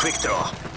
perfecto.